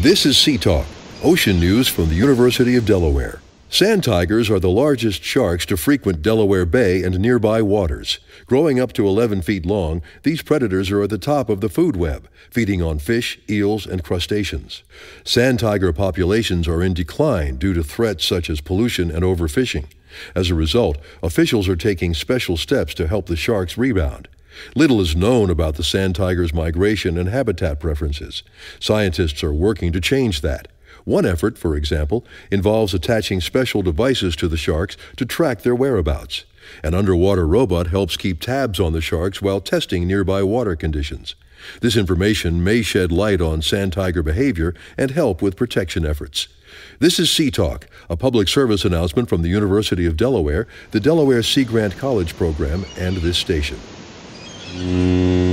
This is Sea Talk, ocean news from the University of Delaware. Sand tigers are the largest sharks to frequent Delaware Bay and nearby waters. Growing up to 11 feet long, these predators are at the top of the food web, feeding on fish, eels, and crustaceans. Sand tiger populations are in decline due to threats such as pollution and overfishing. As a result, officials are taking special steps to help the sharks rebound. Little is known about the sand tiger's migration and habitat preferences. Scientists are working to change that. One effort, for example, involves attaching special devices to the sharks to track their whereabouts. An underwater robot helps keep tabs on the sharks while testing nearby water conditions. This information may shed light on sand tiger behavior and help with protection efforts. This is Sea Talk, a public service announcement from the University of Delaware, the Delaware Sea Grant College program, and this station. E...